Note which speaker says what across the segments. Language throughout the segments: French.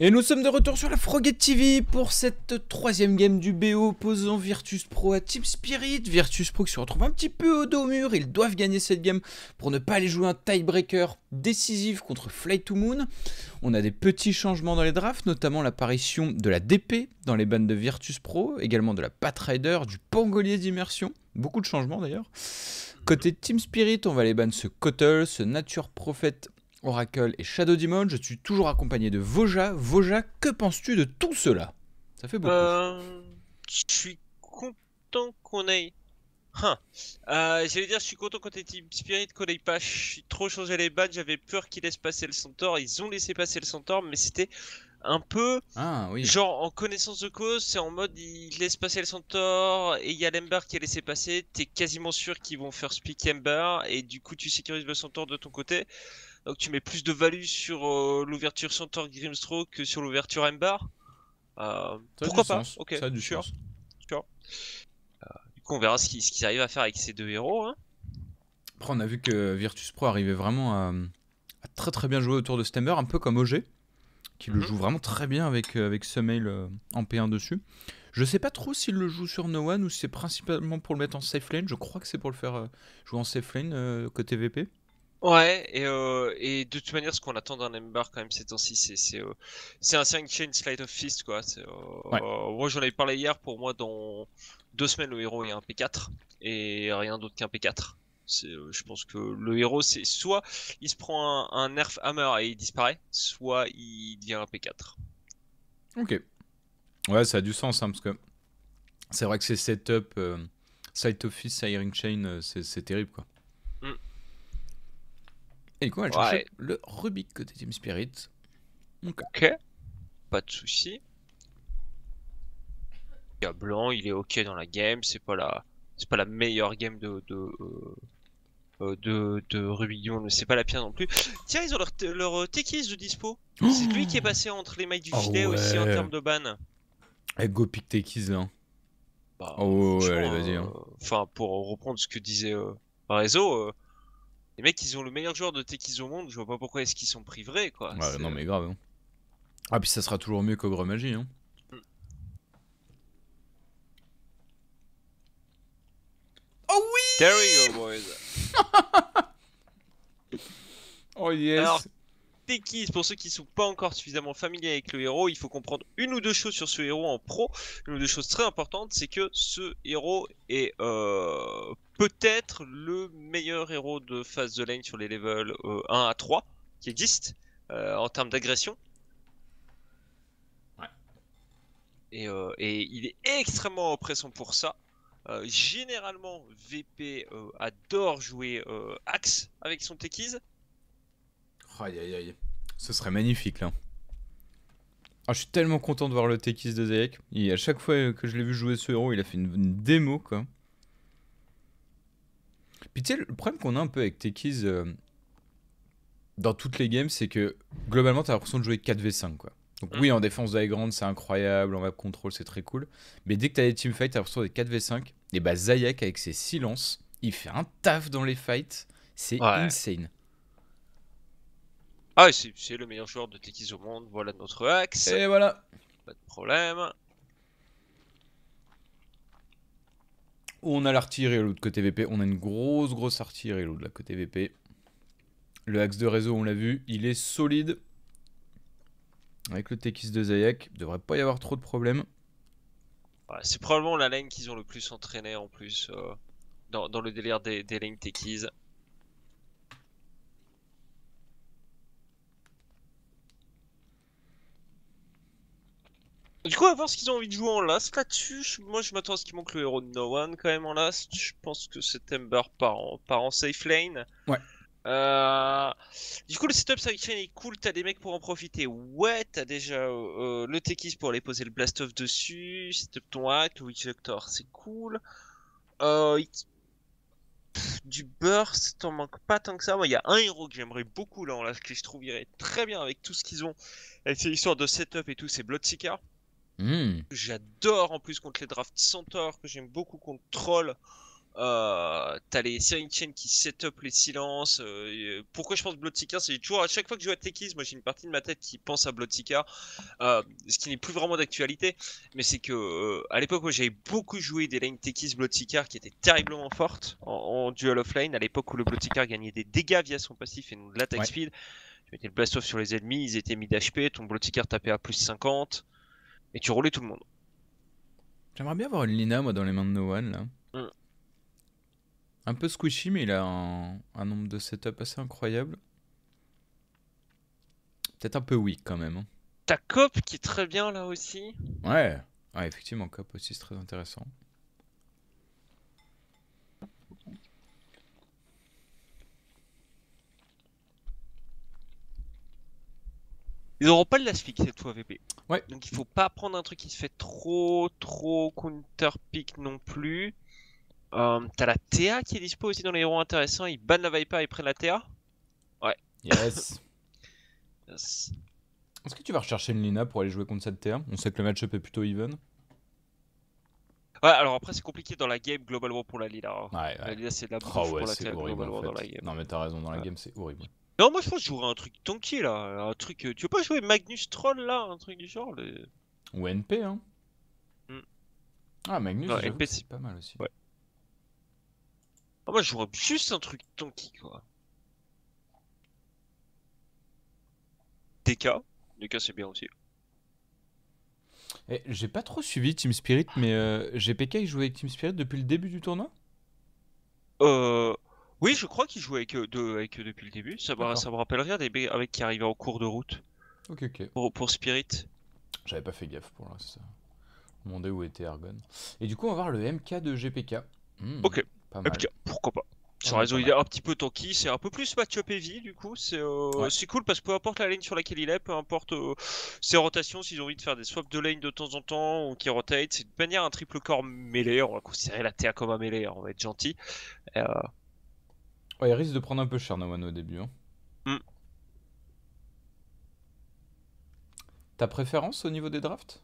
Speaker 1: Et nous sommes de retour sur la Frogget TV pour cette troisième game du BO opposant Virtus Pro à Team Spirit. Virtus Pro qui se retrouve un petit peu au dos au mur, ils doivent gagner cette game pour ne pas aller jouer un tiebreaker décisif contre Fly to Moon. On a des petits changements dans les drafts, notamment l'apparition de la DP dans les bandes de Virtus Pro, également de la Patrider, du Pangolier d'immersion, beaucoup de changements d'ailleurs. Côté Team Spirit, on va les bannes ce Kotl, ce Nature Prophet Oracle et Shadow Demon. Je suis toujours accompagné de Voja. Voja, que penses-tu de tout cela? Ça fait beaucoup.
Speaker 2: Euh, je suis content qu'on ait. Hein. Euh, J'allais dire, je suis content qu'on ait Team Spirit qu'on ait pas trop changé les badges. J'avais peur qu'ils laissent passer le Centaure. Ils ont laissé passer le Centaure, mais c'était un peu.
Speaker 1: Ah, oui.
Speaker 2: Genre, en connaissance de cause, c'est en mode ils laissent passer le Centaure et il y a l'Ember qui a laissé passer. T'es quasiment sûr qu'ils vont faire speak Ember et du coup, tu sécurises le Centaure de ton côté. Donc tu mets plus de value sur euh, l'ouverture Centaur Grimstroke que sur l'ouverture Ember. Euh, pourquoi pas
Speaker 1: Ok, ça a du sens.
Speaker 2: Euh, du coup, on verra ce qu'ils arrivent à faire avec ces deux héros. Hein.
Speaker 1: Après, on a vu que Virtus Pro arrivait vraiment à, très très bien jouer autour de Stemmer, un peu comme OG, qui le mhm. joue vraiment très bien avec, avec Sumail en P1 dessus. Je sais pas trop s'il le joue sur No One ou si c'est principalement pour le mettre en safe lane. Je crois que c'est pour le faire jouer en safe lane côté VP.
Speaker 2: Ouais, et, euh, et de toute manière, ce qu'on attend d'un Ember quand même ces temps-ci, c'est euh, un chain Slide of Fist quoi. Euh, moi j'en avais parlé hier, pour moi dans deux semaines le héros est un P4 et rien d'autre qu'un P4. Je pense que le héros c'est soit il se prend un, nerf hammer et il disparaît, soit il devient un P4.
Speaker 1: Ok. Ouais, ça a du sens hein, parce que c'est vrai que ces setup Side of Fist, Siring Chain, c'est terrible quoi. Et quoi, elle cherche le Rubik côté Team Spirit.
Speaker 2: Ok. Pas de souci. Il y a blanc, il est ok dans la game. C'est pas la, c'est pas la meilleure game de de euh, euh, de, de Rubik mais c'est pas la pire non plus. Tiens, ils ont leur, leur de dispo. c'est lui qui est passé entre les mailles du oh filet aussi en termes de ban.
Speaker 1: Eh, go pick Tekis là.
Speaker 2: Bah, oh ouais, allez, vas-y. Hein. Enfin, pour reprendre ce que disait euh, Réseau, les mecs, ils ont le meilleur joueur de Tekis au monde, je vois pas pourquoi est-ce qu'ils sont pris vrai, quoi.
Speaker 1: Ouais, non, mais grave. Hein. Ah, puis ça sera toujours mieux qu'Ogre Magie, hein. Mm.
Speaker 2: Oh oui There we go, boys
Speaker 1: Oh yes
Speaker 2: Tekis, pour ceux qui sont pas encore suffisamment familiers avec le héros, il faut comprendre une ou deux choses sur ce héros en pro. Une ou deux choses très importantes, c'est que ce héros est euh, peut-être le meilleur héros de phase de lane sur les levels 1 euh, à 3 qui existe euh, en termes d'agression.
Speaker 1: Ouais.
Speaker 2: Et, et, il est extrêmement oppressant pour ça. Généralement, VP adore jouer Axe avec son Tekis.
Speaker 1: Aïe aïe aïe. Ce serait magnifique là. Ah, je suis tellement content de voir le Tekis de Zayek. Et à chaque fois que je l'ai vu jouer ce héros, il a fait une, démo quoi. Puis tu sais, le problème qu'on a un peu avec Tekis euh, dans toutes les games, c'est que globalement, t'as l'impression de jouer 4v5 quoi. Donc oui, en défense de high ground, c'est incroyable, en map control, c'est très cool. Mais dès que t'as des teamfights, t'as l'impression des 4v5. Et bah Zayek, avec ses silences, il fait un taf dans les fights. C'est insane.
Speaker 2: Ah, c'est le meilleur joueur de Tekis au monde, voilà notre axe.
Speaker 1: Et voilà.
Speaker 2: Pas de problème.
Speaker 1: On a l'artillerie de l'autre côté VP. On a une grosse, grosse artillerie de la côté VP. Le axe de réseau, on l'a vu, il est solide. Avec le Tekis de Zayak, il devrait pas y avoir trop de problèmes.
Speaker 2: c'est probablement la lane qu'ils ont le plus entraîné en plus euh, dans, le délire des, des lanes Tekis. Du coup, à voir ce qu'ils ont envie de jouer en last là-dessus. Moi, je m'attends à ce qu'il manque le héros de No One quand même en last. Je pense que c'est Ember par en, en safe lane.
Speaker 1: Ouais.
Speaker 2: Euh... Du coup, le setup lane est cool. T'as des mecs pour en profiter. Ouais, t'as déjà euh, le Tekis pour aller poser le blast off dessus. Setup ton hack, le Witchector, c'est cool. Euh, du burst, t'en manque pas tant que ça. Moi, il y a un héros que j'aimerais beaucoup là en last que je trouve irait très bien avec tout ce qu'ils ont. Avec ces histoires de setup et tout, c'est Bloodseeker.
Speaker 1: Hmm.
Speaker 2: J'adore en plus contre les drafts Centaur, que j'aime beaucoup contre Troll. Euh, t'as les Searing Chain qui set up les silences. euh, pourquoi je pense Bloodseeker C'est toujours à chaque fois que je joue à Techies, moi j'ai une partie de ma tête qui pense à Bloodseeker. Euh, ce qui n'est plus vraiment d'actualité, mais c'est que euh, à l'époque où j'avais beaucoup joué des lanes Techies Bloodseeker qui étaient terriblement fortes en, en duel offline, à l'époque où le Bloodseeker gagnait des dégâts via son passif et non de l'attack
Speaker 1: Ouais.
Speaker 2: speed. Tu mettais le blast off sur les ennemis, ils étaient mid HP, ton Bloodseeker tapait à plus 50 et tu roulais tout le monde.
Speaker 1: J'aimerais bien avoir une Lina, moi, dans les mains de No One, là.
Speaker 2: Mm.
Speaker 1: Un peu squishy, mais il a un, un nombre de setups assez incroyable. Peut-être un peu weak quand même. hein.
Speaker 2: T'as Cop qui est très bien là aussi.
Speaker 1: Ouais. Ouais, effectivement, Cop aussi, c'est très intéressant.
Speaker 2: Ils auront pas le last pick cette fois VP.
Speaker 1: Ouais.
Speaker 2: Donc il faut pas prendre un truc qui se fait trop trop counter pick non plus. Euh, T'as la TA qui est dispo aussi dans les héros intéressants. Ils bannent la Viper et prennent la TA.
Speaker 1: Yes.
Speaker 2: Yes.
Speaker 1: Est-ce que tu vas rechercher une Lina pour aller jouer contre cette TA On sait que le match-up est plutôt even.
Speaker 2: Ouais, alors après c'est compliqué dans la game globalement pour la Lila. hein.
Speaker 1: Ouais,
Speaker 2: La
Speaker 1: ouais.
Speaker 2: Lila c'est de la bouffe
Speaker 1: Oh
Speaker 2: pour
Speaker 1: ouais,
Speaker 2: la
Speaker 1: c'est
Speaker 2: TA
Speaker 1: horrible
Speaker 2: globalement
Speaker 1: en
Speaker 2: dans la
Speaker 1: fait.
Speaker 2: game.
Speaker 1: Non mais t'as raison, dans la
Speaker 2: Ouais.
Speaker 1: game c'est horrible.
Speaker 2: Non, moi je pense que je jouerais un truc tanky là. Un truc. euh, Tu veux pas jouer Magnus Troll là? Un truc du genre les-
Speaker 1: Ou NP hein.
Speaker 2: Mm.
Speaker 1: Ah Magnus,
Speaker 2: Ouais, c'est
Speaker 1: pas mal aussi.
Speaker 2: Ouais. Ah, Moi je jouerais juste un truc tanky quoi. DK. DK c'est bien aussi.
Speaker 1: Eh, j'ai pas trop suivi Team Spirit, mais euh, GPK il jouait avec Team Spirit depuis le début du tournoi?
Speaker 2: Euh, oui, je crois qu'il jouait avec eux, deux- avec eux depuis le début. Ça me, ça me rappelle rien des mecs avec qui arrivaient en cours de route
Speaker 1: Ok, ok.
Speaker 2: pour, pour Spirit.
Speaker 1: J'avais pas fait gaffe pour l'instant. Demander où était Argon. Et du coup, on va voir le MK de GPK. Hmm,
Speaker 2: Ok.
Speaker 1: Pas
Speaker 2: Et puis, pourquoi pas. Sur
Speaker 1: Ouais,
Speaker 2: réseau, il est un petit peu tanky, c'est un peu plus match-up heavy du coup. C'est euh,
Speaker 1: Ouais.
Speaker 2: c'est cool parce que peu importe la lane sur laquelle il est, peu importe euh, ses rotations, s'ils ont envie de faire des swaps de lane de temps en temps ou qui rotate, c'est de manière un triple core mêlé. On va considérer la TA comme un mêlé, hein, on va être gentil. Euh,
Speaker 1: Ouais, il risque de prendre un peu cher Nowan au début. hein.
Speaker 2: Hmm.
Speaker 1: Ta préférence au niveau des drafts?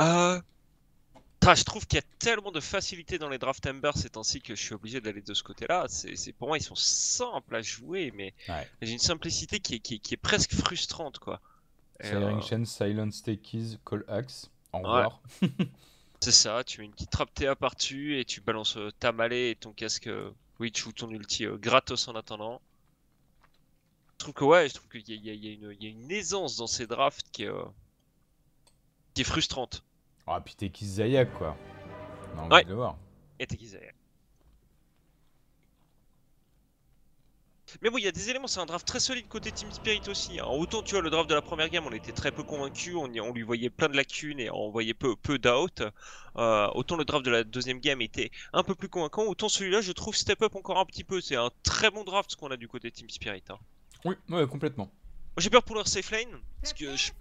Speaker 2: Euh... ah, je trouve qu'il y a tellement de facilité dans les draft Ember ces temps-ci que je suis obligé d'aller de ce côté-là. C'est, c'est- pour moi, ils sont simples à jouer, mais
Speaker 1: Ouais.
Speaker 2: j'ai une simplicité qui est, qui est- qui est presque frustrante, quoi. Et,
Speaker 1: Siren
Speaker 2: euh,
Speaker 1: Chain, Silent Stakeys, Call Axe. Au
Speaker 2: Ouais.
Speaker 1: revoir.
Speaker 2: c'est ça, tu mets une petite trappe TA par-dessus et tu balances euh, ta mêlée et ton casque euh, Witch ou ton ulti euh, gratos en attendant. Je trouve que ouais, je trouve qu'il y a, y y une, aisance dans ces drafts qui est, euh, qui est frustrante.
Speaker 1: Ah, puis t'es quoi. On a envie
Speaker 2: Ouais.
Speaker 1: de le voir.
Speaker 2: Et t'es. Mais bon, il y a des éléments, c'est un draft très solide côté Team Spirit aussi. hein. Autant tu vois, le draft de la première game, on était très peu convaincus, on, y- on lui voyait plein de lacunes et on voyait peu, peu d'out. Euh, autant le draft de la deuxième game était un peu plus convaincant, autant celui-là, je trouve step up encore un petit peu. C'est un très bon draft ce qu'on a du côté Team Spirit. hein.
Speaker 1: Oui, ouais, complètement.
Speaker 2: J'ai peur pour leur safe lane, parce que je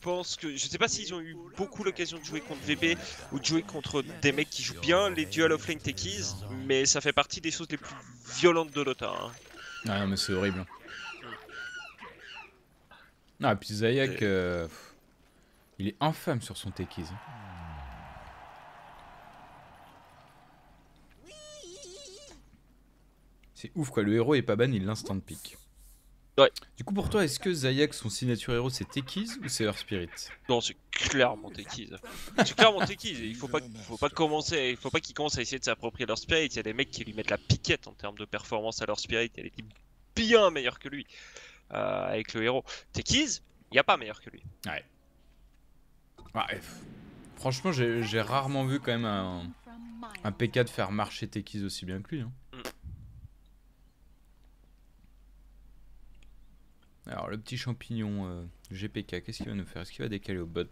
Speaker 2: pense que je sais pas s'ils ont eu beaucoup l'occasion de jouer contre VP ou de jouer contre des mecs qui jouent bien les dual offlane techies, mais ça fait partie des choses les plus violentes de Dota. hein.
Speaker 1: Ah, mais c'est horrible. Ah, puis Zayak, euh, il est infâme sur son Techies. hein. C'est ouf quoi, le héros est pas ban, il l'instant pick.
Speaker 2: Ouais.
Speaker 1: Du coup, pour toi, est-ce que Zayak, son signature héros, c'est Techies ou c'est Earth Spirit
Speaker 2: Non, c'est clairement techies. C'est clairement techies. Il faut pas, faut pas commencer, il faut pas qu'ils commencent à essayer de s'approprier leur spirit. Il y a des mecs qui lui mettent la piquette en termes de performance à leur spirit. Elle était bien meilleure que lui euh, avec le héros. Techies, il y a pas meilleur que lui.
Speaker 1: Ouais. Ouais. Franchement, j'ai rarement vu quand même un, un PK de faire marcher Techies aussi bien que lui. hein. Alors, le petit champignon euh, GPK, qu'est-ce qu'il va nous faire? Est-ce qu'il va décaler au bot?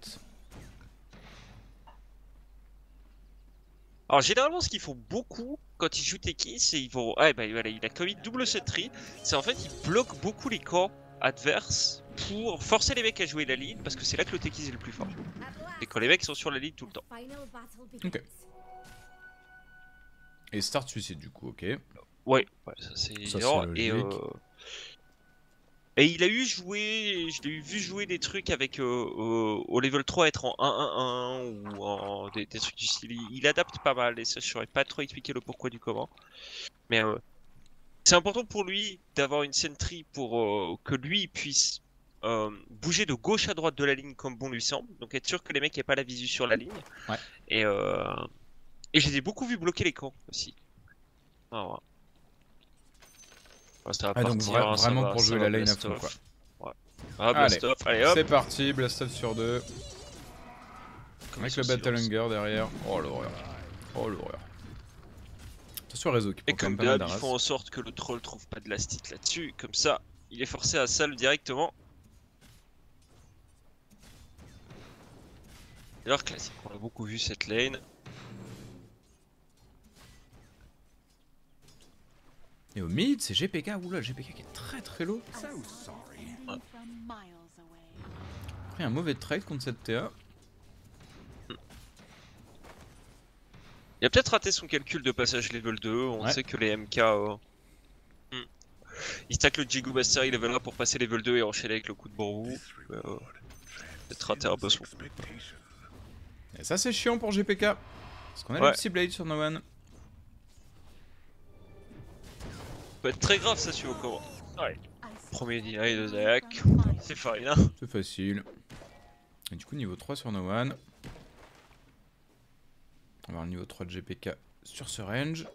Speaker 2: Alors généralement ce qu'ils font beaucoup quand ils jouent Teki, c'est ils vont... Ouais bah voilà, il a commis double settery, c'est en fait ils bloquent beaucoup les camps adverses pour forcer les mecs à jouer la ligne parce que c'est là que le Teki est le plus fort. Et quand les mecs sont sur la ligne tout le temps.
Speaker 1: Ok. Et start suicide du coup, ok.
Speaker 2: Ouais, ouais ça c'est. Et, euh, Et il a eu joué, je l'ai vu jouer des trucs avec euh, euh, au level 3 être en 1-1-1 ou en des, des trucs du style. Il, il adapte pas mal et ça je saurais pas trop expliquer le pourquoi du comment. Mais euh, c'est important pour lui d'avoir une sentry pour que lui puisse bouger de gauche à droite de la ligne comme bon lui semble. Donc être sûr que les mecs aient pas la visu sur la ligne.
Speaker 1: Ouais.
Speaker 2: Et et je les ai beaucoup vu bloquer les camps aussi. Ah, ouais. Ouais, ça va
Speaker 1: Ah, donc
Speaker 2: partir,
Speaker 1: vra-
Speaker 2: hein, ça
Speaker 1: vraiment
Speaker 2: va-
Speaker 1: pour jouer la lane à fond, quoi.
Speaker 2: Ouais. Ah, blast
Speaker 1: Allez.
Speaker 2: off, allez hop.
Speaker 1: C'est parti, blast off sur deux.
Speaker 2: Comme
Speaker 1: Avec le Battle. Hunger derrière. Oh l'horreur. Oh l'horreur. Attention réseau qui
Speaker 2: Et comme d'hab, ils font en sorte que le troll trouve pas de lastite là-dessus. Comme ça, il est forcé à salve directement. D'ailleurs, classique, on a beaucoup vu cette lane.
Speaker 1: Et au mid, c'est GPK. Oula, GPK qui est très très low. Pris un mauvais trade contre cette TA.
Speaker 2: Il a peut-être raté son calcul de passage level 2. On
Speaker 1: Ouais.
Speaker 2: sait que les MK. euh. Ils stack le Jigu Mastery level 1 pour passer level 2 et enchaîner avec le coup de bourreau. Euh, peut-être raté un peu son.
Speaker 1: Et ça, c'est chiant pour GPK. Parce qu'on a
Speaker 2: Ouais.
Speaker 1: le petit blade sur No One.
Speaker 2: Peut être très grave ça suit au comment. Ouais. Premier deny de Zach. C'est fine hein.
Speaker 1: C'est facile. Et du coup, niveau 3 sur No One. On va avoir le niveau 3 de GPK sur ce range.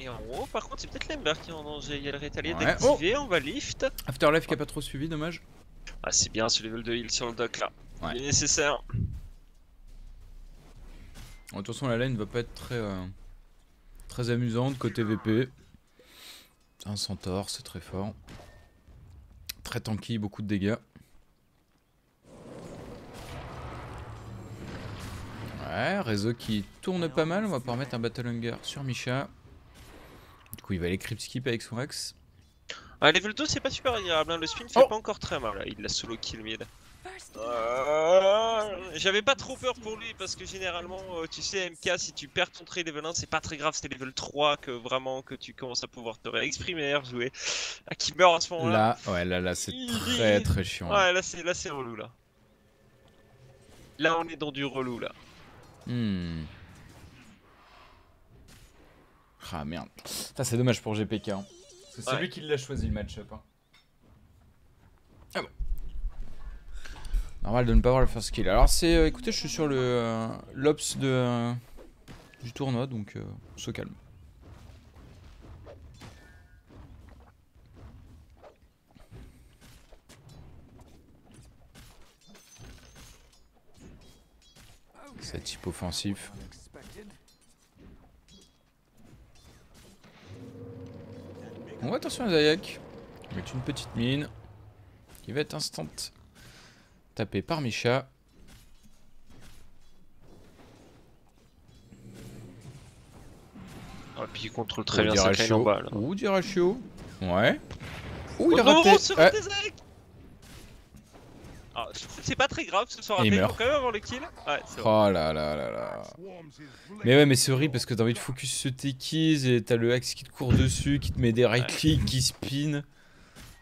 Speaker 2: Et en haut, par contre, c'est peut-être l'Ember qui est en danger. Il y a le rétalier
Speaker 1: Ouais.
Speaker 2: d'activer, on va lift.
Speaker 1: Afterlife qui a pas trop suivi, dommage.
Speaker 2: Ah, c'est bien ce level de heal sur le dock là.
Speaker 1: Ouais.
Speaker 2: Il est nécessaire.
Speaker 1: De toute façon, la lane va pas être très, euh, très amusante côté VP. Un centaure, c'est très fort. Très tanky, beaucoup de dégâts. Ouais, réseau qui tourne pas mal. On va pouvoir mettre un Battle Hunger sur Misha. Du coup, il va aller Crypt Skip avec son axe.
Speaker 2: Ah, level 2, c'est pas super agréable. hein. Le spin fait
Speaker 1: Oh.
Speaker 2: pas encore très mal. Là. Il l'a solo kill mid. Euh, J'avais pas trop peur pour lui parce que généralement, euh, tu sais, MK, si tu perds ton trait level 1, c'est pas très grave. C'est level 3 que vraiment que tu commences à pouvoir te réexprimer, jouer. Ah, qui meurt à ce moment-là.
Speaker 1: Là, ouais, là, là, c'est très très chiant.
Speaker 2: Ouais, là c'est là c'est relou là. Là on est dans du relou là.
Speaker 1: Hmm. Ah merde. Ça c'est dommage pour GPK. hein. C'est
Speaker 2: Ouais.
Speaker 1: lui qui l'a choisi le match-up. hein. Ah bon. Normal de ne pas avoir le first skill. Alors c'est... euh, écoutez, je suis sur le euh, l'ops de, euh, du tournoi, donc on se calme. C'est type offensif. Bon, attention à Zayak. Il met une petite mine. Qui va être instant tapé par Misha.
Speaker 2: Et puis il contrôle très
Speaker 1: Ou
Speaker 2: bien sa
Speaker 1: ratio.
Speaker 2: crane en bas là.
Speaker 1: Ou du ratio. Ouais. Ouh, il a
Speaker 2: Oh non,
Speaker 1: raté.
Speaker 2: sur
Speaker 1: Ouais.
Speaker 2: Ah, c'est pas très grave ce soir
Speaker 1: Et il
Speaker 2: après,
Speaker 1: meurt.
Speaker 2: faut quand même avoir le kill. Ouais, c'est vrai.
Speaker 1: Oh là là là là. Mais ouais, mais c'est horrible parce que t'as envie de focus ce T-Keys et t'as le axe qui te court dessus, qui te met des right clicks, qui spin.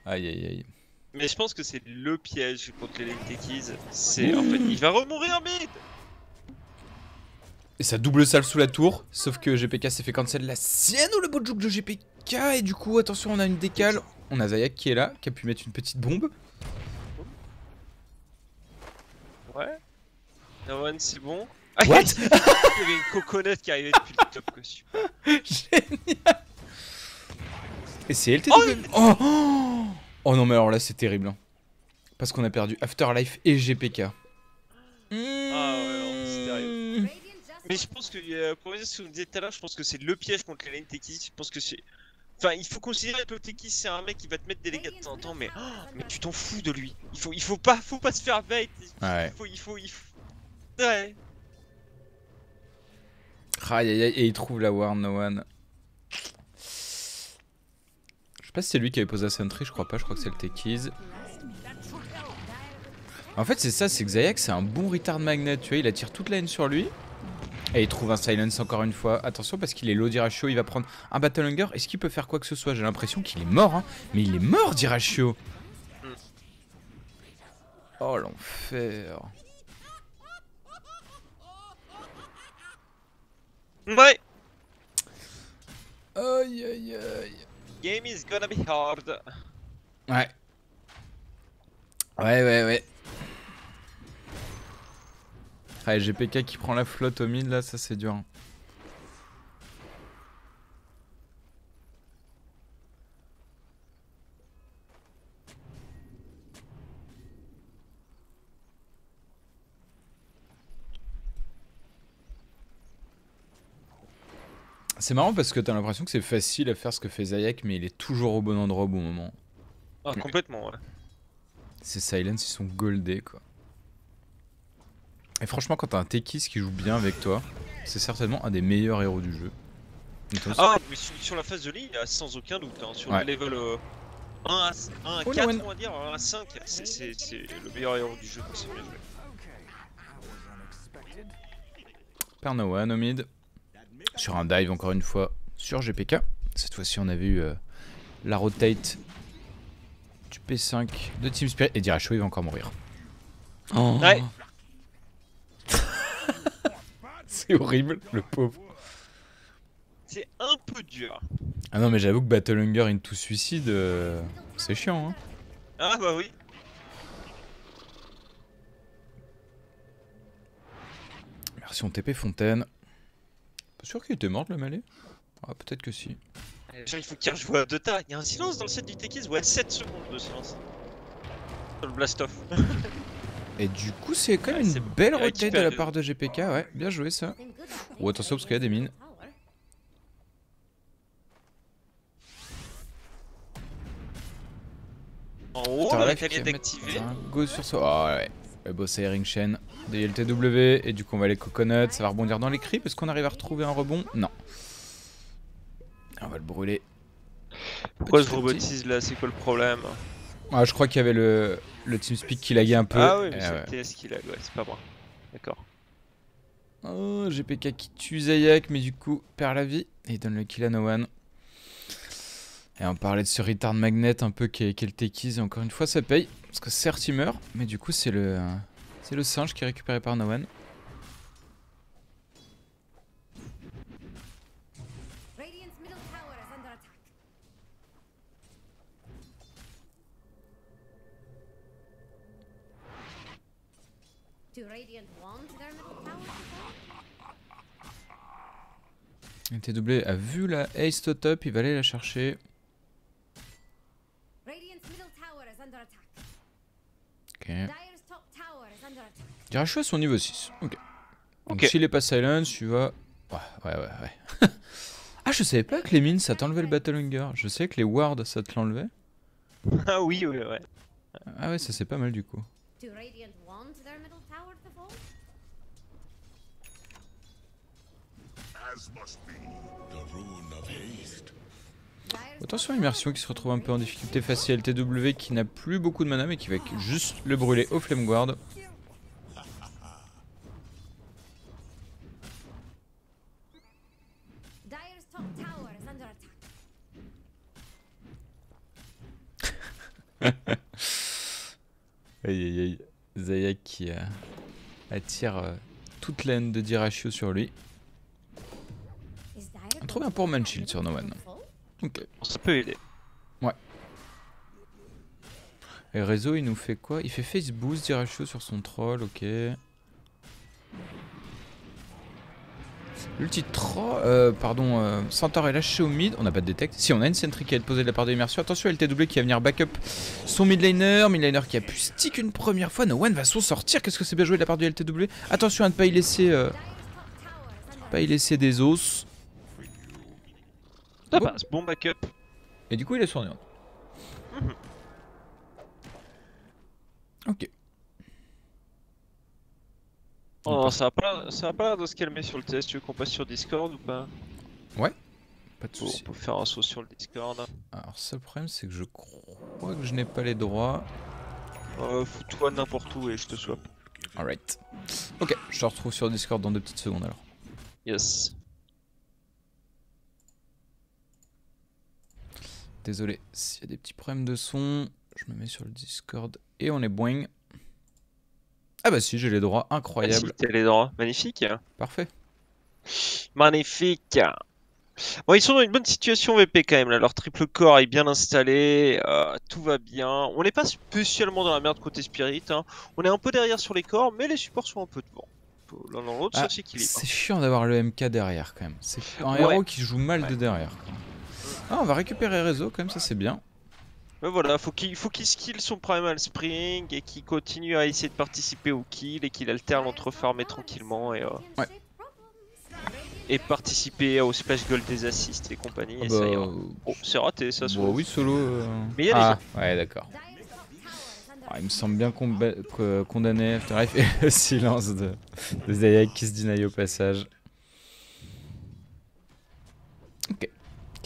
Speaker 1: Aïe aïe aïe.
Speaker 2: Mais je pense que c'est le piège contre les Techies. C'est en fait, il va remourir mid
Speaker 1: Et ça double salle sous la tour, sauf que GPK s'est fait cancel la sienne ou le beau juke de GPK. Et du coup, attention, on a une décale. On a Zayak qui est là, qui a pu mettre une petite bombe.
Speaker 2: Ouais. No one, c'est bon. Ah,
Speaker 1: What?
Speaker 2: Il y avait une coconut qui arrivait depuis le top costume.
Speaker 1: Génial Et c'est LTW. Oh, oh, Oh non, mais alors là, c'est terrible. hein. Parce qu'on a perdu Afterlife et GPK.
Speaker 2: Ah ouais, c'est terrible. Mais je pense que, euh, pour revenir sur ce que vous disiez tout à l'heure, je pense que c'est le piège contre les lane techies. Je pense que c'est. Enfin, il faut considérer que le techie c'est un mec qui va te mettre des dégâts de temps en temps, mais, oh, mais tu t'en fous de lui. Il faut, il faut pas, faut pas se faire bait. Il
Speaker 1: Ouais.
Speaker 2: faut, il faut, il faut. Ouais.
Speaker 1: Aïe aïe aïe, et il trouve la War, no one. Je sais pas si c'est lui qui avait posé la sentry, je crois pas, je crois que c'est le Techies. En fait, c'est ça, c'est que Zayak, c'est un bon retard magnet, tu vois, il attire toute la haine sur lui. Et il trouve un silence encore une fois. Attention parce qu'il est low d'Irachio, il va prendre un Battle Hunger. Est-ce qu'il peut faire quoi que ce soit? J'ai l'impression qu'il est mort, hein. Mais il est mort d'Irachio Oh l'enfer
Speaker 2: Ouais.
Speaker 1: Aïe aïe aïe
Speaker 2: Game is gonna be hard.
Speaker 1: Ouais. Ouais ouais ouais. Allez, GPK qui prend la flotte au mid là, ça c'est dur. C'est marrant parce que t'as l'impression que c'est facile à faire ce que fait Zayak, mais il est toujours au bon endroit au bon moment.
Speaker 2: Ah, complètement, ouais.
Speaker 1: Ces silence, ils sont goldés quoi. Et franchement, quand t'as un Tekis qui joue bien avec toi, c'est certainement un des meilleurs héros du jeu.
Speaker 2: Ah, mais sur, sur la phase de ligne, sans aucun doute. Hein, sur
Speaker 1: Ouais.
Speaker 2: le level euh, 1 à, 1 à
Speaker 1: Oh,
Speaker 2: 4,
Speaker 1: Noël.
Speaker 2: on va dire, 1 à 5, c'est- le meilleur héros du jeu. C'est bien joué.
Speaker 1: Au mid. Sur un dive encore une fois sur GPK. Cette fois-ci on avait eu euh, la rotate du P5 de Team Spirit. Et Diracho il va encore mourir.
Speaker 2: Ouais.
Speaker 1: C'est horrible le pauvre.
Speaker 2: C'est un peu dur.
Speaker 1: Ah non mais j'avoue que Battle Hunger into Suicide euh, c'est chiant hein.
Speaker 2: Ah, bah oui.
Speaker 1: Merci on TP Fontaine. Pas sûr qu'il était mort le malais Ah peut-être que si.
Speaker 2: Genre, il faut qu'il rejoue à deux tas. Il y a un silence dans le set du Tekis Ouais, 7 secondes de silence. Sur le blast off.
Speaker 1: Et du coup c'est quand même
Speaker 2: Ouais,
Speaker 1: une belle
Speaker 2: récupère
Speaker 1: de la part de GPK ouais. Bien joué ça. Oh attention parce qu'il y a des mines.
Speaker 2: En haut, la calienne
Speaker 1: qui va
Speaker 2: activée.
Speaker 1: Un go sur ça. Oh ouais. Le beau airing chain de LTW. Et du coup, on va les coconuts. Ça va rebondir dans les cris. Est-ce qu'on arrive à retrouver un rebond Non. On va le brûler.
Speaker 2: Pourquoi
Speaker 1: Petit
Speaker 2: je robotise là? C'est quoi le problème?
Speaker 1: Ah, je crois qu'il y avait le, le TeamSpeak qui laguait un peu.
Speaker 2: Ah oui, mais
Speaker 1: Eh
Speaker 2: c'est
Speaker 1: ouais.
Speaker 2: le TS qui lag, ouais, c'est pas moi. D'accord.
Speaker 1: Oh, GPK qui tue Zayak, mais du coup, perd la vie. Et il donne le kill à No One. Et on parlait de ce retard magnet un peu qui est, qui est le Tekis. Et encore une fois, ça paye. Parce que certes, il meurt. Mais du coup, c'est le, c'est le singe qui est récupéré par No One.
Speaker 3: Radiant's middle tower is under attack. Do Radiant want their middle tower to fall?
Speaker 1: LTW a vu la ace au top. Il va aller la chercher. Ok.
Speaker 3: Dire's top tower is under attack.
Speaker 1: Diracho à son niveau 6. Ok. Donc
Speaker 2: Ok.
Speaker 1: s'il est pas silence, tu vas. Ouais, ouais, ouais. ouais. ah, je savais pas que les mines ça t'enlevait le Battle Hunger. Je sais que les wards ça te l'enlevait.
Speaker 2: Ah oui, oui, ouais.
Speaker 1: Ah ouais, ça c'est pas mal du coup. Attention, Immersion qui se retrouve un peu en difficulté face à LTW qui n'a plus beaucoup de mana mais qui va juste le brûler au Flame Guard. Aïe aïe aïe. Zayak qui euh, attire euh, toute la haine de Dirachio sur lui. Trouve un pour Manshield sur No
Speaker 3: tower
Speaker 1: One.
Speaker 3: to fall?
Speaker 1: Ok.
Speaker 2: Ça peut aider.
Speaker 1: Et réseau il nous fait quoi? Il fait face boost Dirachio sur son troll, ok. L'ulti euh, pardon, euh, Centaur est lâché au mid, on n'a pas de détect. Si on a une sentry qui être posée de la part de Immersion, attention LTW qui va venir backup son midlaner, midlaner qui a pu stick une première fois, No One va s'en sortir, qu'est-ce que c'est bien joué de la part du LTW Attention à ne pas y laisser, euh, pas y laisser des os.
Speaker 2: Ça
Speaker 1: Bon.
Speaker 2: passe, bon backup.
Speaker 1: Et du coup il est soignant.
Speaker 2: Mhm.
Speaker 1: Ok.
Speaker 2: Oh, ça va pas, ça va pas l'air de se calmer sur le test. Tu veux qu'on passe sur Discord ou pas
Speaker 1: Pas de soucis.
Speaker 2: On peut faire un saut sur le Discord.
Speaker 1: Alors ça le problème c'est que je crois que je n'ai pas les droits.
Speaker 2: Euh, Fous-toi n'importe où et je te swap.
Speaker 1: Alright. Ok, je te retrouve sur Discord dans deux petites secondes alors.
Speaker 2: Yes.
Speaker 1: Désolé s'il y a des petits problèmes de son. Je me mets sur le Discord et on est boing. Ah bah si, j'ai les droits, incroyable.
Speaker 2: Merci, t'as les droits. Magnifique.
Speaker 1: Parfait.
Speaker 2: Magnifique. Bon, ils sont dans une bonne situation VP quand même. Là. Leur triple core est bien installé. euh, tout va bien. On n'est pas spécialement dans la merde côté Spirit. hein. On est un peu derrière sur les corps, mais les supports sont un peu devant. L'un dans l'autre,
Speaker 1: Ah,
Speaker 2: ça s'équilibre.
Speaker 1: c'est chiant d'avoir le MK derrière quand même. C'est un
Speaker 2: Ouais.
Speaker 1: héros qui joue mal de derrière. Ah, on va récupérer réseau quand même, ça c'est bien.
Speaker 2: Mais voilà, faut qu'il faut qu'il skill son primal spring et qu'il continue à essayer de participer au kill et qu'il alterne entre farmer tranquillement et, euh,
Speaker 1: Ouais.
Speaker 2: et participer au splash gold des assists et compagnie.
Speaker 1: Ah
Speaker 2: et
Speaker 1: bah,
Speaker 2: ça ira. Oh, c'est raté ça.
Speaker 1: bah
Speaker 2: solo.
Speaker 1: oui, solo. euh.
Speaker 2: Mais il y a
Speaker 1: ah, ouais, d'accord. Ah, il me semble bien que- condamné Afterlife et le silence de, de Zayak qui se deny au passage. Ok.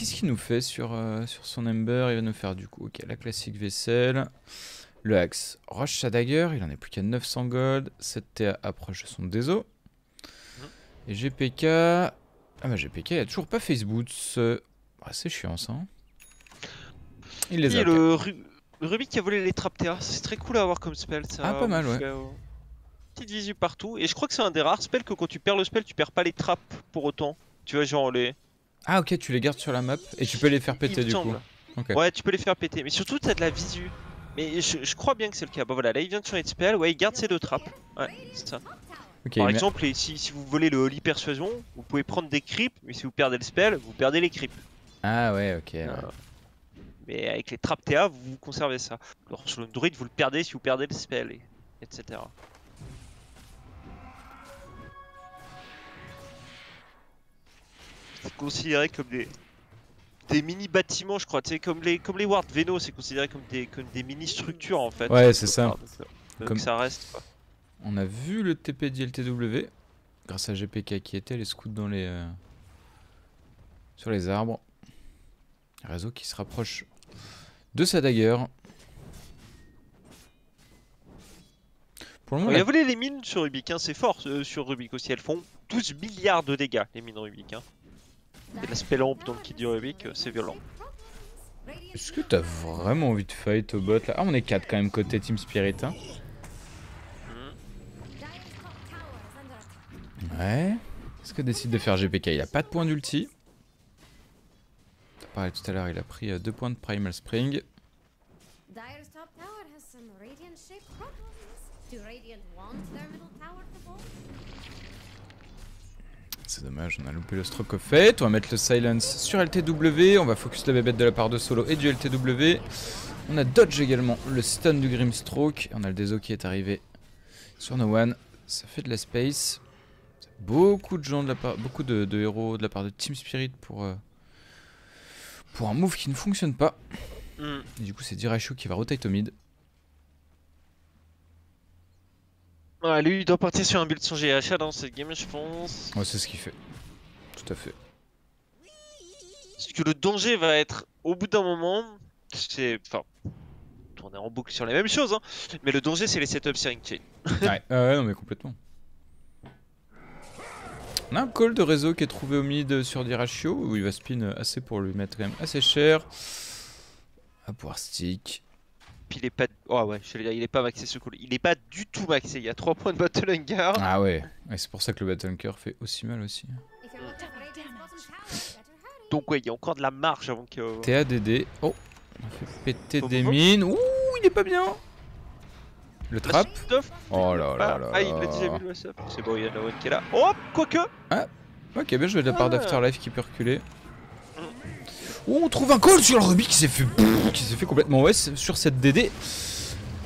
Speaker 1: Qu'est-ce qu'il nous fait sur, euh, sur son Ember Il va nous faire du coup ok, la classique vaisselle. Le axe Roche sa dagger, il en a plus qu'à 900 gold. 7 TA approche de son déso. Et GPK. Ah bah GPK, il a toujours pas face boots. Euh, ah, c'est chiant ça. hein. Il les
Speaker 2: Et
Speaker 1: a.
Speaker 2: le, Ru- le Rubik qui a volé les trappes TA, c'est très cool à avoir comme spell. Ça
Speaker 1: Ah, pas mal, ouais.
Speaker 2: Petite visu partout. Et je crois que c'est un des rares spells que quand tu perds le spell, tu perds pas les trappes pour autant. Tu vois, genre les.
Speaker 1: Ah ok, tu les gardes sur la map et tu peux les faire péter du coup.
Speaker 2: Ouais, tu peux les faire péter. Mais surtout, t'as de la visu. Mais je, je crois bien que c'est le cas. Bah voilà, là il vient de de spell. Ouais, il garde ses deux trappes. Ouais, c'est ça. Par
Speaker 1: mais-
Speaker 2: exemple, si, si vous volez le Holy Persuasion, vous pouvez prendre des creeps. Mais si vous perdez le spell, vous perdez les creeps.
Speaker 1: Ah ouais, ok. ouais.
Speaker 2: Euh, Mais avec les trappes TA, vous, vous conservez ça. Alors sur le druide, vous le perdez si vous perdez le spell, et, etc. considéré comme des, des mini bâtiments, je crois. Tu sais, comme les, comme les Ward Veno, c'est considéré comme des, comme des mini structures en fait.
Speaker 1: Ouais, c'est ça.
Speaker 2: Donc, euh, donc
Speaker 1: Comme-
Speaker 2: ça reste quoi.
Speaker 1: On a vu le TP d'ILTW grâce à GPK qui était les scouts dans les euh, sur les arbres. Réseau qui se rapproche de sa dagger. Pour le moment,
Speaker 2: il a
Speaker 1: la-
Speaker 2: volé les mines sur Rubik, hein, c'est fort euh, sur Rubik aussi. Elles font 12 milliards de dégâts, les mines Rubik. Hein. Et la spell lampe donc qui dit Rubik, euh, c'est violent.
Speaker 1: est-ce que t'as vraiment envie de fight au bot là? Ah, on est 4 quand même côté Team Spirit. Hein.
Speaker 3: Dire's top tower is under attack.
Speaker 1: Ouais. Est-ce que décide de faire GPK Il a pas de point d'ulti. Pareil tout à l'heure, il a pris 2 points de Primal Spring.
Speaker 3: Dire's top tower has some radiant shaped problems. Do Radiant want their middle tower to fall?
Speaker 1: C'est dommage, on a loupé le stroke of fate. On va mettre le silence sur LTW. On va focus la bébête de la part de Solo et du LTW. On a dodge également le stun du Grimstroke. Et on a le Deso qui est arrivé sur No One. Ça fait de la space. Beaucoup de gens de la part, beaucoup de, de héros de la part de Team Spirit pour, euh, pour un move qui ne fonctionne pas.
Speaker 2: Hmm.
Speaker 1: Et du coup, c'est Dirachio qui va rotate au mid.
Speaker 2: Ouais, lui, il doit partir sur un build sans GHA dans cette game, je pense.
Speaker 1: Ouais, c'est ce qu'il fait. Tout à fait.
Speaker 2: Parce que le danger va être, au bout d'un moment, c'est. Enfin. Tourner en boucle sur les mêmes choses, hein. Mais le danger, c'est les setups Searing Chain.
Speaker 1: ouais, ouais, non, mais complètement. On a un call de réseau qui est trouvé au mid sur Dirachio où il va spin assez pour lui mettre quand même assez cher. À pouvoir stick.
Speaker 2: Puis il est pas. Oh ouais, je dire, il est pas maxé ce coup. Il est pas du tout maxé. Il y a 3 points de Battle Hunger.
Speaker 1: Ah ouais, ouais c'est pour ça que le Battle Hunker fait aussi mal aussi.
Speaker 2: Donc ouais, il y a encore de la marge avant que.
Speaker 1: TADD. Oh, on a fait péter
Speaker 2: Faut
Speaker 1: des mines. Ouh, il est pas bien. Le
Speaker 2: La
Speaker 1: trap. Oh là là
Speaker 2: Ah,
Speaker 1: là
Speaker 2: ah, il l'a déjà
Speaker 1: là.
Speaker 2: vu le. C'est bon, il y a Noël qui est là. Oh, quoique.
Speaker 1: Ok, bien joué de la part
Speaker 2: Ah.
Speaker 1: d'Afterlife qui peut reculer. Oh, on trouve un call sur le Ruby qui s'est fait, qui s'est fait complètement ouais sur cette DD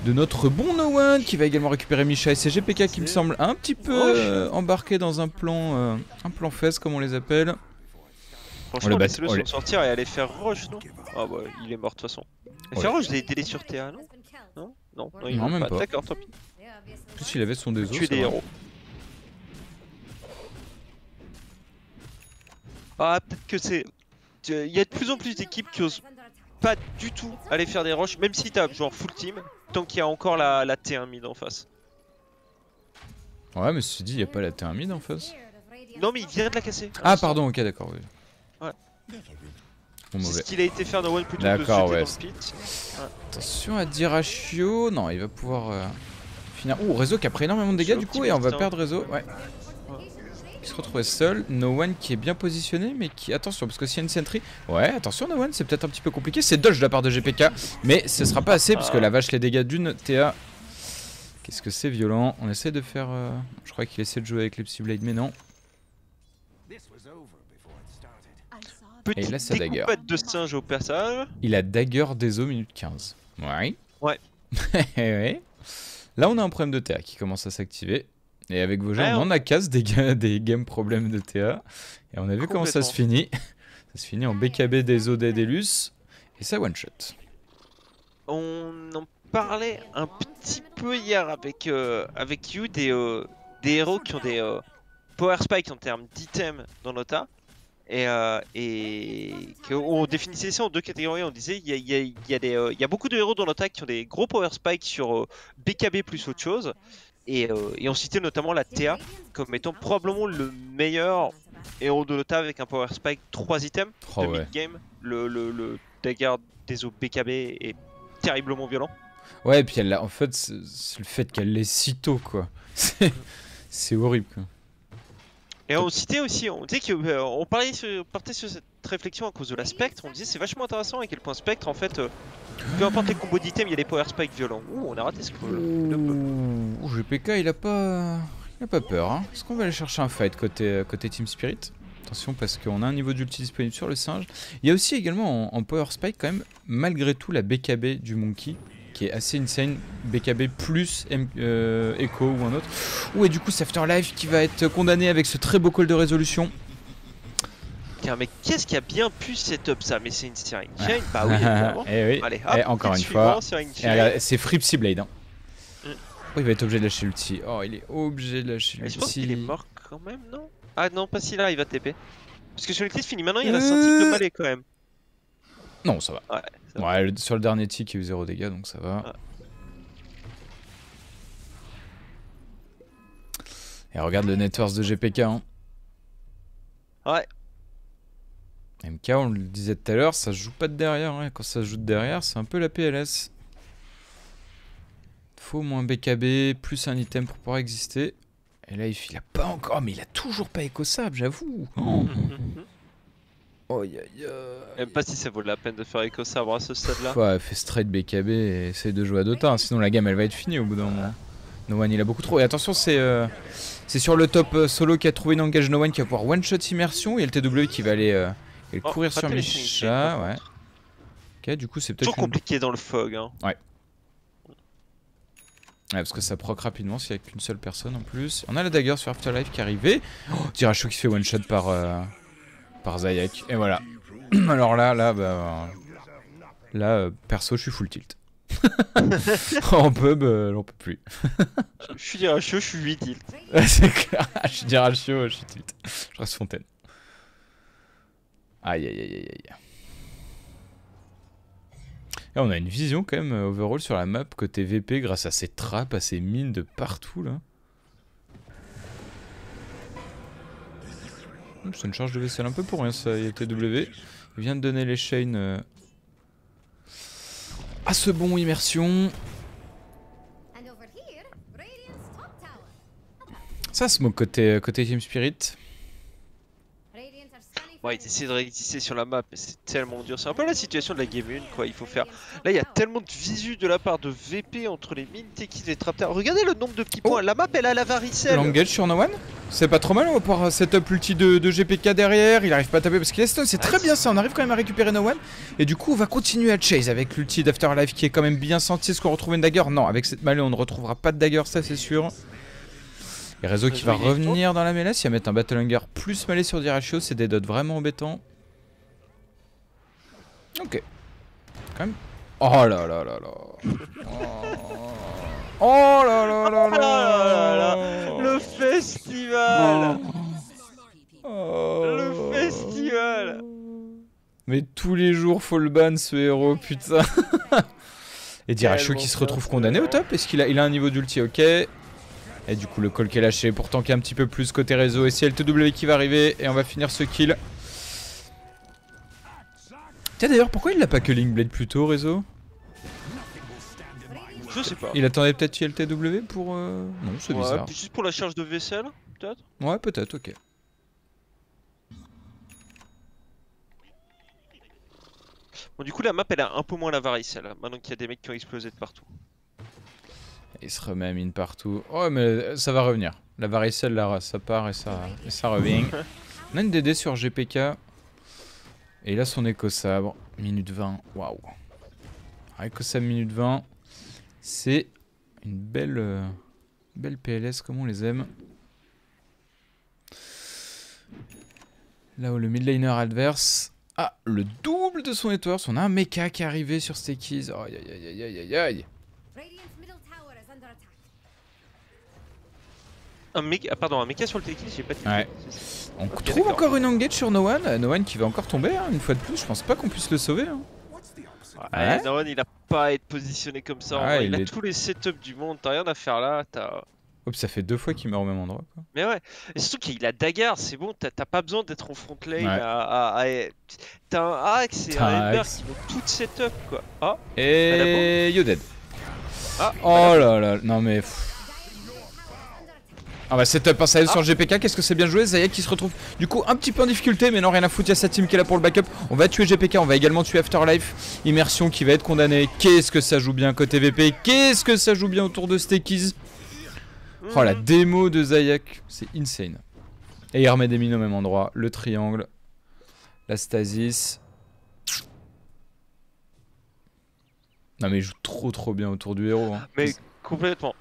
Speaker 1: de notre bon No One qui va également récupérer Misha et c'est GPK qui me semble un petit peu euh, embarqué dans un plan, euh, un plan fesse comme on les appelle.
Speaker 2: Franchement,
Speaker 1: on les-
Speaker 2: s'en sortir et aller faire rush, non? Ah bah, il est mort de toute façon.
Speaker 1: Ouais.
Speaker 2: faire rush des délais sur TA, non. Non? Non, non,
Speaker 3: Non,
Speaker 2: il
Speaker 1: même
Speaker 2: meurt
Speaker 1: pas.
Speaker 2: D'accord, tant pis.
Speaker 1: En plus, il avait son déso.
Speaker 2: Tuer des
Speaker 1: vrai.
Speaker 2: héros. Ah, peut-être que c'est. Il y a de plus en plus d'équipes qui osent pas du tout aller faire des rushs, même si t'as genre full team, tant qu'il y a encore la, la T1 mid en face.
Speaker 1: Ouais, mais ceci dit, il n'y a pas la T1 mid en face.
Speaker 2: Non, mais il vient de la casser.
Speaker 1: Ah, pardon, ok, d'accord. Oui.
Speaker 2: Ouais.
Speaker 1: Bon,
Speaker 2: C'est ce qu'il a été faire No One plutôt que de
Speaker 1: ouais.
Speaker 2: dans le pit.
Speaker 1: Attention à Dirachio. Non, il va pouvoir euh, finir. Ouh, Réseau qui a pris énormément de dégâts du coup, et on va perdre Réseau. Ouais. Il se retrouvait seul. No One qui est bien positionné, mais qui. Attention, parce que s'il y a une sentry. Ouais, attention, No One, c'est peut-être un petit peu compliqué. C'est dodge de la part de GPK, mais ce sera pas assez, parce que la vache, les dégâts d'une TA. Qu'est-ce que c'est violent On essaie de faire. euh, Je crois qu'il essaie de jouer avec l'Epsi Blade, mais non.
Speaker 2: Petite
Speaker 1: là, ça dagger.
Speaker 2: découpette de singe au passage.
Speaker 1: Il a dagger des eaux minute 15. Ouais.
Speaker 2: Ouais.
Speaker 1: ouais. Là, on a un problème de TA qui commence à s'activer. Et avec vos gens,
Speaker 2: Ouais,
Speaker 1: on en a casse des, ga- des game problèmes de TA. Et on a vu comment ça se finit. ça se finit en BKB des d'Adelus. Et ça one shot.
Speaker 2: On en parlait un petit peu hier avec, euh, avec You des, euh, des héros qui ont des euh, power spikes en termes d'items dans Nota. Et, euh, et on définissait ça en deux catégories. On disait il y a, y a- y a y beaucoup de héros dans Nota qui ont des gros power spikes sur BKB plus autre chose. Et, euh, et on citait notamment la TA comme étant probablement le meilleur héros de Nota avec un power spike 3 items
Speaker 1: Oh
Speaker 2: de
Speaker 1: ouais.
Speaker 2: mid-game. Le, le, le dagger des eaux BKB est terriblement violent.
Speaker 1: Ouais, et puis elle en fait, c'est le fait qu'elle l'ait si tôt, quoi. C'est- horrible, quoi.
Speaker 2: Et on citait aussi, on disait qu'on parlait sur, partait sur cette réflexion à cause de la spectre, on disait c'est vachement intéressant à quel point spectre en fait, euh, peu importe les combos d'items, il y a des power spikes violents. Ouh, on a raté ce. De peu.
Speaker 1: Ouh, GPK, il a pas, il a pas peur. Hein. Est-ce qu'on va aller chercher un fight côté, euh, côté Team Spirit? Attention parce qu'on a un niveau d'ulti disponible sur le singe. Il y a aussi également en, en Power Spike quand même, malgré tout, la BKB du Monkey qui est assez insane. BKB plus M- euh, Echo ou un autre. Ouh, et du coup, c'est Afterlife qui va être condamné avec ce très beau call de résolution.
Speaker 2: Tiens, mais qu'est-ce qui a bien pu setup ça Mais c'est une Searing Chain Bah oui, évidemment.
Speaker 1: et oui.
Speaker 2: Allez,
Speaker 1: Et
Speaker 2: hop,
Speaker 1: encore une fois.
Speaker 2: suivant,
Speaker 1: c'est Fripsy Blade. Hein.
Speaker 2: Mm.
Speaker 1: Oh, il va être obligé de lâcher l'ulti. Oh, il est obligé de lâcher
Speaker 2: Mais je pense qu'il est
Speaker 1: l'ulti.
Speaker 2: mort quand même, non? Ah non, pas si là, il va TP. Parce que sur le fini maintenant, il reste un type de palais quand même.
Speaker 1: Non, ça va.
Speaker 2: Ouais, ça
Speaker 1: Ouais, le- sur le dernier tick, il y a eu 0 dégâts, donc ça va.
Speaker 2: Ouais.
Speaker 1: Et regarde le network de GPK. Hein.
Speaker 2: Ouais.
Speaker 1: MK, on le disait tout à l'heure, ça se joue pas de derrière. hein. Quand ça se joue de derrière, c'est un peu la PLS. Faut moins BKB, plus un item pour pouvoir exister. Et là, il, a pas encore, mais il a toujours pas éco-sable, j'avoue. Oh, oh, aïe.
Speaker 2: Même pas si ça vaut la peine de faire écho sabre à ce stade-là.
Speaker 1: Ouais, fais straight BKB et essaye de jouer à Dota, hein, sinon la gamme elle va être finie au bout d'un moment. No One il a beaucoup trop. Et attention, c'est euh, c'est sur le top euh, solo qui a trouvé une engage No One qui va pouvoir one shot immersion et le TW qui va aller euh, et
Speaker 2: Oh,
Speaker 1: courir sur
Speaker 2: swing
Speaker 1: Misha.
Speaker 2: chains,
Speaker 1: Ouais. Ok, du coup, c'est peut-être.
Speaker 2: Toujours
Speaker 1: une-
Speaker 2: compliqué dans le fog. Hein.
Speaker 1: Ouais, parce que ça proc rapidement s'il n'y a qu'une seule personne en plus. On a la dagger sur Afterlife qui est arrivée. Oh, Tiracho qui se fait one shot par, euh, par Zayak. Et voilà. Alors là, là, bah. Là, euh, perso, je suis full tilt. en pub, euh, j'en peux plus.
Speaker 2: Je suis dirachio, je suis 8 tilt.
Speaker 1: Ouais, c'est clair. je suis Dirachio, je suis tilt. Je reste fontaine. Aïe, aïe, aïe, aïe, aïe. Et on a une vision quand même euh, overall sur la map côté VP grâce à ces trappes, à ces mines de partout là. Hum, C'est une charge de vaisselle un peu pour rien ça, il y a TW. Il vient de donner les chains euh, à ce bon immersion. Ça smoke côté, côté Team Spirit.
Speaker 2: Ouais, ils essaient de réexister sur la map, mais c'est tellement dur. C'est un peu la situation de la game 1, quoi. Il faut faire. Là, il y a tellement de visu de la part de VP entre les mines techis et les trapteurs. Regardez le nombre de petits points. La map, elle a la varicelle.
Speaker 1: L'engage sur No One C'est pas trop mal, on va pouvoir setup l'ulti de, de GPK derrière, il arrive pas à taper parce qu'il est stun, c'est très bien ça, on arrive quand même à récupérer No One. Et du coup on va continuer à chase avec l'ulti d'Afterlife qui est quand même bien senti, est-ce qu'on retrouve une dagger? Non, avec cette mêlée on ne retrouvera pas de dagger, ça c'est sûr. Et Réseau qui va
Speaker 2: il
Speaker 1: revenir dans la mêlée, s'il va mettre un Battle Hunger plus mêlée sur Dirachio, c'est des dots vraiment embêtants. Ok. Quand même. Oh là là là là. Oh, oh là là là
Speaker 2: Oh là là
Speaker 1: là.
Speaker 2: Le festival
Speaker 1: Oh.
Speaker 2: Le festival
Speaker 1: Mais tous les jours faut le ban ce héros, putain. Et Dirachio qui se retrouve condamné au top. Est-ce qu'il a, il a un niveau d'ulti Ok. Et du coup, le call qui est lâché pour tanker un petit peu plus côté réseau. Et c'est LTW qui va arriver. Et on va finir ce kill. Tiens, d'ailleurs, pourquoi il l'a pas que Linkblade plus tôt, réseau?
Speaker 2: Je sais pas.
Speaker 1: Il attendait peut-être LTW pour. euh, Non, c'est
Speaker 2: Ouais,
Speaker 1: bizarre.
Speaker 2: juste pour la charge de vaisselle, peut-être?
Speaker 1: Ouais, peut-être, ok.
Speaker 2: Bon, du coup, la map elle a un peu moins la varicelle. Maintenant qu'il y a des mecs qui ont explosé de partout.
Speaker 1: Il se remet à mine partout. Oh, mais ça va revenir. La varicelle, là, ça part et ça, et ça revient. On a une DD sur GPK. Et là, son éco sabre. Minute 20. Waouh. Éco sabre, minute 20. C'est une belle, euh, belle PLS, comme on les aime. Là où le midlaner adverse a le double de son network. On a un mecha qui est arrivé sur Stickies. Aïe aïe aïe aïe aïe aïe
Speaker 2: Un ah, pardon, un mecha sur le Tekis, j'ai pas de
Speaker 1: Ouais. On trouve encore une engage sur No One. Euh, No One qui va encore tomber, hein, une fois de plus. Je pense pas qu'on puisse le sauver. hein.
Speaker 2: Ouais, Nolan, il a pas à être positionné comme ça.
Speaker 1: il
Speaker 2: il a
Speaker 1: est-
Speaker 2: tous les setups du monde, t'as rien à faire là. T'as...
Speaker 1: Hop, ça fait deux fois qu'il meurt au même endroit. Quoi.
Speaker 2: Mais ouais, et surtout qu'il a dagger, c'est bon, t'as, pas besoin d'être en front lane.
Speaker 1: Ouais.
Speaker 2: À, à- à- T'as un axe et un Ember qui vont tout setup quoi. Ah,
Speaker 1: Et Yoded.
Speaker 2: ah,
Speaker 1: Oh là là, non mais. pff. Ah bah setup un silence
Speaker 2: Ah.
Speaker 1: sur GPK, qu'est-ce que c'est bien joué Zayek qui se retrouve du coup un petit peu en difficulté mais non rien à foutre, il y a sa team qui est là pour le backup On va tuer GPK, on va également tuer Afterlife Immersion qui va être condamné, qu'est-ce que ça joue bien côté VP Qu'est-ce que ça joue bien autour de Stekis Oh la
Speaker 2: Mhm.
Speaker 1: démo de Zayak, c'est insane. Et il remet des mines au même endroit, le triangle, la stasis. Non mais il joue trop trop bien autour du héros. hein.
Speaker 2: Mais complètement.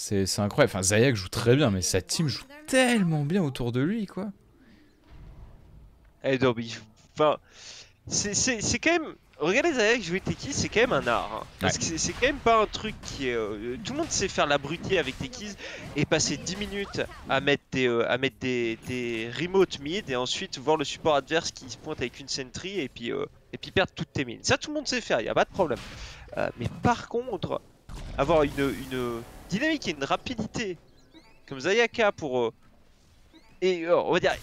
Speaker 1: C'est incroyable. Enfin Zayak joue très bien, mais sa team joue tellement bien autour de lui quoi.
Speaker 2: Eh non, mais il- enfin, c'est, quand même. Regardez Zayak jouer Tekis, c'est quand même un art. hein. Parce que c'est, quand même pas un truc qui est. euh, tout le monde sait faire l'abruti avec Tekis et passer 10 minutes à mettre des, euh, à mettre des, des remote mid et ensuite voir le support adverse qui se pointe avec une sentry et puis, euh, et puis perdre toutes tes mines. Ça, tout le monde sait faire, y a pas de problème. Euh, mais par contre, avoir une, une dynamique et une rapidité comme Zayaka pour. euh, et euh, on va dire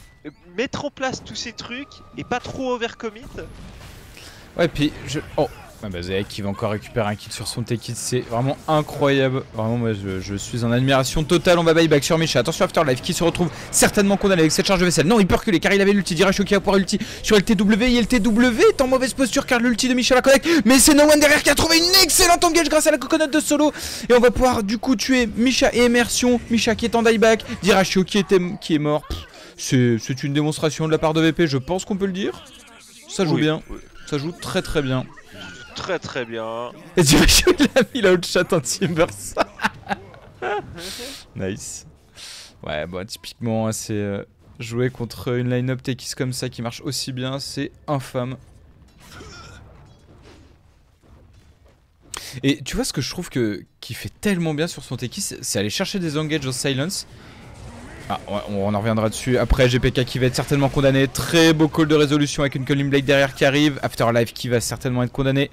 Speaker 2: mettre en place tous ces trucs et pas trop overcommit.
Speaker 1: Ouais puis je... Oh ah bah Zayak qui va encore récupérer un kill sur son T-Kit, c'est vraiment incroyable. Vraiment moi je, je suis en admiration totale. On va buyback sur Misha. Attention Afterlife qui se retrouve certainement condamné avec cette charge de vaisselle. Non il peut reculer car il avait l'ulti. Diracho qui va pouvoir ulti sur LTW. Et LTW est en mauvaise posture car l'ulti de Misha la connecte. Mais c'est No One derrière qui a trouvé une excellente engage grâce à la coconut de solo. Et on va pouvoir du coup tuer Misha et Immersion. Misha qui est en dieback. Diracho qui, était, qui est mort. C'est c'est une démonstration de la part de VP, je pense qu'on peut le dire. Ça joue
Speaker 2: Oui,
Speaker 1: bien. Ça joue très très bien.
Speaker 2: Très très bien.
Speaker 1: Et Diracho il a mis la chat en Timbers. nice. Ouais, bon, typiquement, hein, c'est euh, jouer contre une line-up Tekis comme ça qui marche aussi bien, c'est infâme. Et tu vois ce que je trouve que qui fait tellement bien sur son Tekis, c'est aller chercher des engages au silence. Ah, on, en reviendra dessus. Après, GPK qui va être certainement condamné. Très beau call de résolution avec une Colin Blade derrière qui arrive. Afterlife qui va certainement être condamné.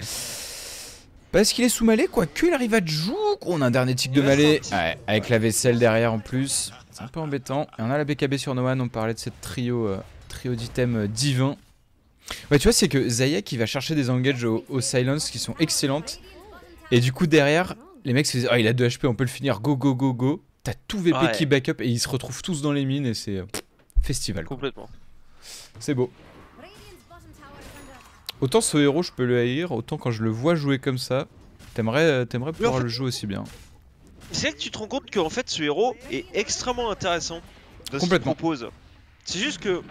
Speaker 1: Parce qu'il est sous Malais, quoi qu'il arrive à te jouer. On a un dernier tic de
Speaker 2: Il
Speaker 1: Malais. Ouais, avec la vaisselle derrière en plus. C'est un peu embêtant. Et on a la BKB sur Noan. On parlait de cette trio, euh, trio d'items euh, divins. Ouais, tu vois, c'est que Zayak il va chercher des engages au, au silence qui sont excellentes. Et du coup, derrière, les mecs se disent Ah, il a 2 HP, on peut le finir. Go, go, go, go. T'as tout VP
Speaker 2: Ouais.
Speaker 1: qui backup et ils se retrouvent tous dans les mines et c'est euh, festival.
Speaker 2: Complètement.
Speaker 1: C'est beau. Autant ce héros, je peux le haïr, autant quand je le vois jouer comme ça, t'aimerais euh,
Speaker 2: en
Speaker 1: pouvoir
Speaker 2: fait-
Speaker 1: le jouer aussi bien.
Speaker 2: C'est que tu te rends compte qu'en fait ce héros est extrêmement intéressant dans ce qu'il propose. C'est juste que.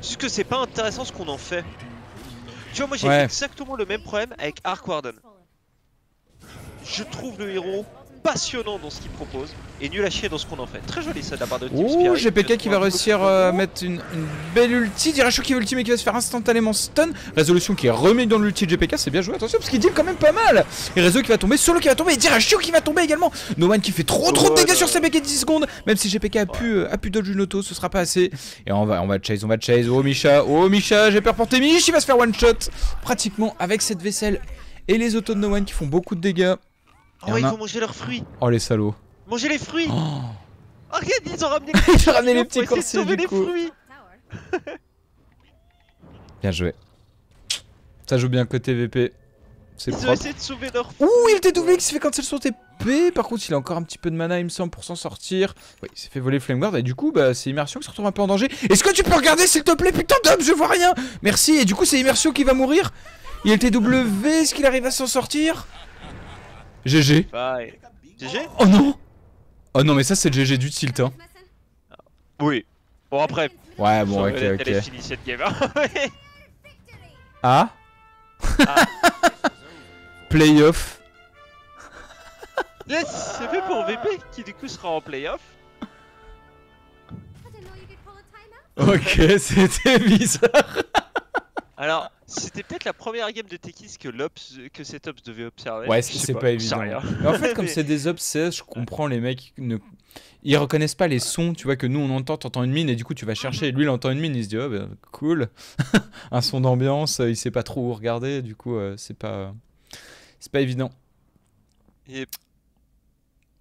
Speaker 2: C'est juste que c'est pas intéressant ce qu'on en fait. Tu vois, moi j'ai
Speaker 1: Ouais.
Speaker 2: exactement le même problème avec Ark Warden. Je trouve le héros passionnant dans ce qu'il propose et nul à chier dans ce qu'on en fait. Très joli ça de la part de Team.
Speaker 1: GPK qui va réussir euh, à mettre une, une belle ulti. Diracho qui veut ulti mais qui va se faire instantanément stun. Résolution qui est remis dans l'ulti de GPK, c'est bien joué. Attention parce qu'il deal quand même pas mal. Et Réseau qui va tomber, Solo qui va tomber, et Diracho qui va tomber également. No One qui fait trop trop de dégâts
Speaker 2: non.
Speaker 1: sur sa BK de 10 secondes. Même si GPK a pu, euh, a pu dodge une auto, ce sera pas assez. Et on va, on va chase, on va chase. Oh Misha, oh Misha, j'ai peur pour Mich, il va se faire one shot. Pratiquement avec cette vaisselle. Et les autos de No One qui font beaucoup de dégâts.
Speaker 2: Oh,
Speaker 1: on a-
Speaker 2: vont manger leurs fruits.
Speaker 1: Oh les salauds.
Speaker 2: Manger les fruits
Speaker 1: Oh.
Speaker 2: Oh, regarde, ils ont ramené
Speaker 1: Ils ont ramené les
Speaker 2: Faut
Speaker 1: petits coursiers du
Speaker 2: les
Speaker 1: coup.
Speaker 2: fruits.
Speaker 1: Bien joué. Ça joue bien côté VP. C'est
Speaker 2: Ils ont
Speaker 1: propre.
Speaker 2: essayé de sauver leurs fruits
Speaker 1: Ouh, il était doublé qui s'est fait cancel sur TP. Par contre, il a encore un petit peu de mana, il me semble, pour s'en sortir. Oui, il s'est fait voler Flame Guard. Et du coup, bah, c'est Immersion qui se retrouve un peu en danger. Est-ce que tu peux regarder, s'il te plaît Putain, Dom, je vois rien Merci. Et du coup, c'est Immersion qui va mourir. Il était W. Est-ce qu'il arrive à s'en sortir? GG.
Speaker 2: Bye GG
Speaker 1: Oh non Oh non, mais ça, c'est le GG du tilt. Hein.
Speaker 3: Missing.
Speaker 2: Oui. Bon après,
Speaker 1: Ouais, bon, ok, ok.
Speaker 2: finie cette game.
Speaker 1: Ah
Speaker 2: Ah.
Speaker 1: Playoff.
Speaker 2: yes C'est fait pour VP qui du coup sera en playoff.
Speaker 1: Ok, c'était bizarre.
Speaker 2: Alors, c'était peut-être la première game de Tekis que l'Ops, que cet Ops devait observer.
Speaker 1: Ouais, c'est pas, évident. en fait, comme c'est des obsesses, je comprends les mecs ne. Ils reconnaissent pas les sons, tu vois, que nous on entend, t'entends une mine et du coup tu vas chercher, lui il entend une mine, il se dit, oh bah cool, un son d'ambiance, euh, il sait pas trop où regarder, du coup euh, c'est pas. C'est pas évident.
Speaker 2: Et-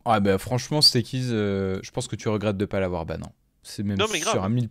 Speaker 1: Ah bah franchement, Stekis, euh, je pense que tu regrettes de pas l'avoir ban. hein. C'est même
Speaker 2: Non, mais grave.
Speaker 1: sur un 1000